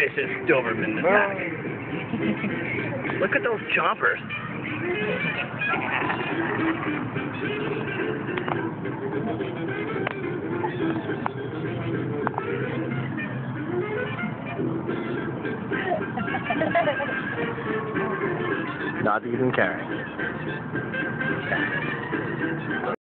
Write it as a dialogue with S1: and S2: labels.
S1: vicious Doberman attack. Look at those chompers.
S2: Not even caring.